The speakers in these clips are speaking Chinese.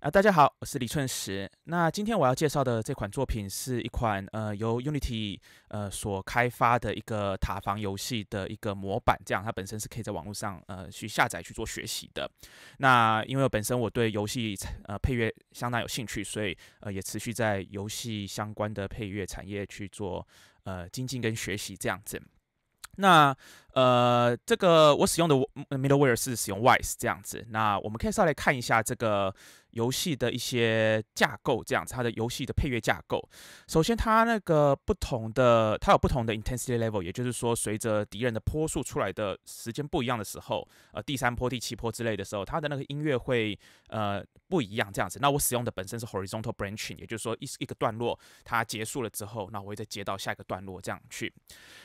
啊，大家好，我是李春石。那今天我要介绍的这款作品是一款呃由 Unity 呃所开发的一个塔防游戏的一个模板，这样它本身是可以在网络上呃去下载去做学习的。那因为本身我对游戏呃配乐相当有兴趣，所以呃也持续在游戏相关的配乐产业去做呃精进跟学习这样子。那呃这个我使用的 middleware 是使用 Wise 这样子。那我们可以稍微看一下这个。游戏的一些架构，这样子，它的游戏的配乐架构。首先，它那个不同的，它有不同的 intensity level，也就是说，随着敌人的坡数出来的时间不一样的时候，呃，第三坡、第七坡之类的时候，它的那个音乐会呃不一样，这样子。那我使用的本身是 horizontal branching，也就是说，一一个段落它结束了之后，那我会再接到下一个段落这样去。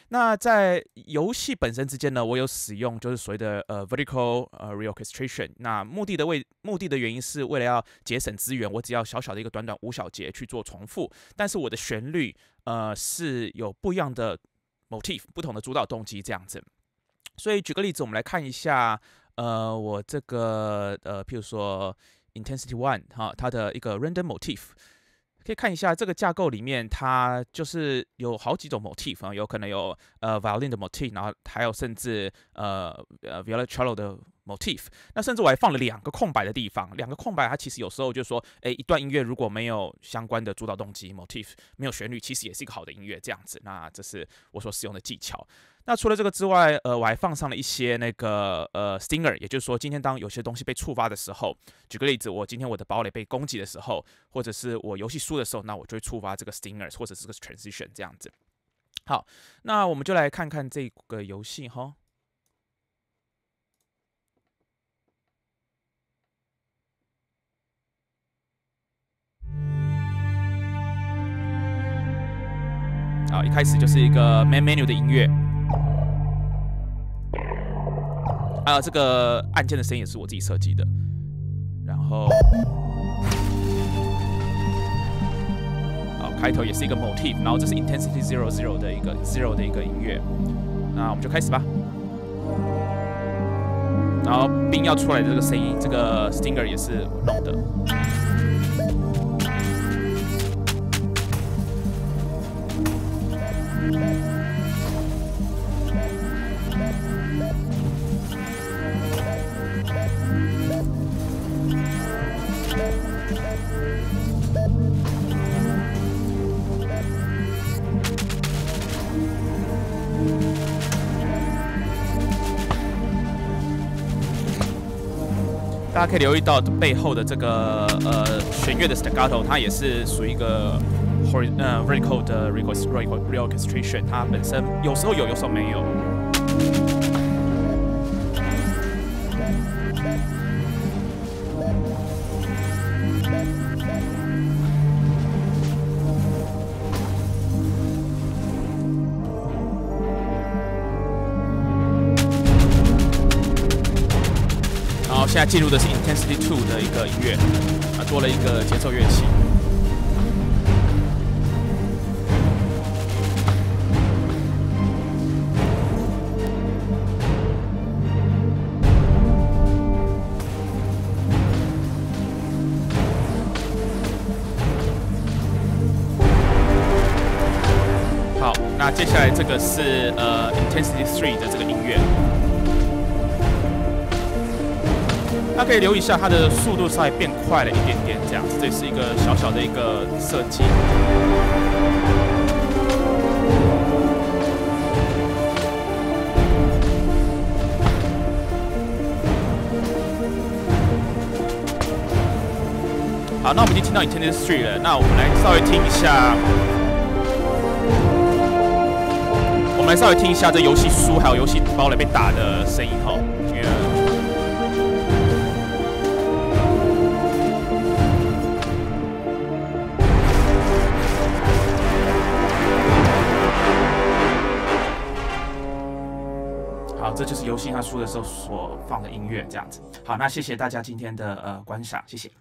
那在游戏本身之间呢，我有使用就是所谓的呃 vertical 呃 reorchestration。那目的的为目的的原因是为了要节省资源，我只要小小的一个短短五小节去做重复，但是我的旋律呃是有不一样的 motif，不同的主导动机这样子。所以举个例子，我们来看一下，呃，我这个呃，譬如说 intensity one 哈，它的一个 random motif，可以看一下这个架构里面，它就是有好几种 motif 啊，有可能有呃 violin 的 motif，然后还有甚至呃呃 violoncello 的。motif，那甚至我还放了两个空白的地方，两个空白，它其实有时候就说，哎，一段音乐如果没有相关的主导动机 motif，没有旋律，其实也是一个好的音乐这样子。那这是我所使用的技巧。那除了这个之外，呃，我还放上了一些那个呃 stinger，也就是说，今天当有些东西被触发的时候，举个例子，我今天我的堡垒被攻击的时候，或者是我游戏输的时候，那我就会触发这个 stinger 或者是个 transition 这样子。好，那我们就来看看这个游戏哈。啊，一开始就是一个 main menu 的音乐，啊，这个按键的声音也是我自己设计的。然后，好，开头也是一个 motif，然后这是 intensity zero zero 的一个 zero 的一个音乐。那我们就开始吧。然后兵要出来的这个声音，这个 stinger 也是弄的。大家可以留意到背后的这个呃弦乐的 staccato，它也是属于一个 hor 呃 vertical 的 reorchestration，它本身有时候有，有时候没有。现在进入的是 Intensity Two 的一个音乐，啊，多了一个节奏乐器。好，那接下来这个是呃 Intensity Three 的这个音乐。大家可以留意一下，它的速度稍微变快了一点点，这样子，这是一个小小的一个设计。好，那我们已经听到 Intended Three 了，那我们来稍微听一下，我们来稍微听一下这游戏书还有游戏包里被打的声音哈。这就是游戏它输的时候所放的音乐，这样子。好，那谢谢大家今天的呃观赏，谢谢。